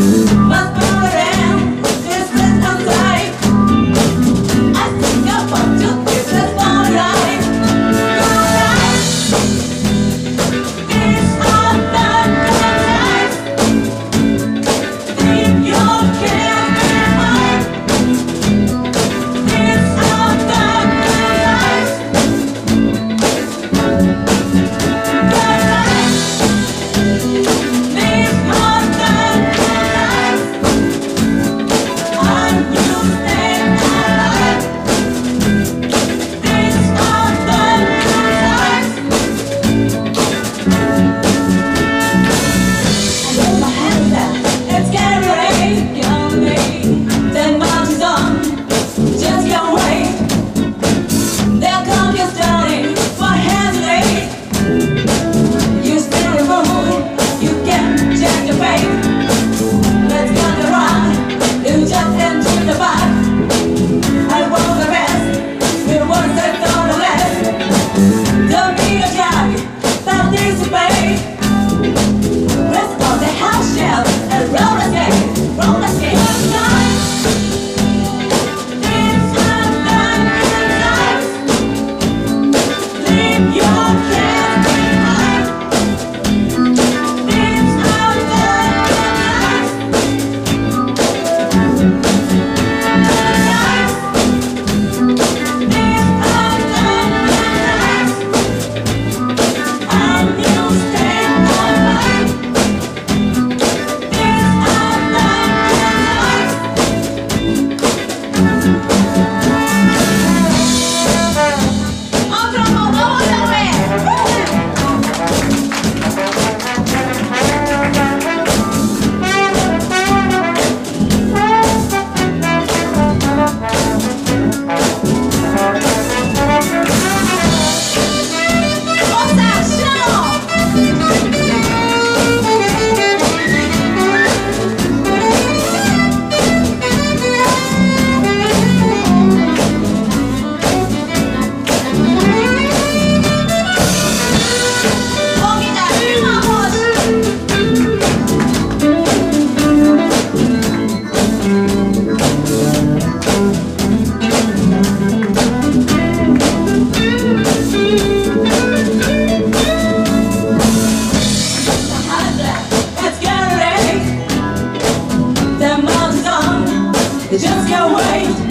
you. Just can't wait.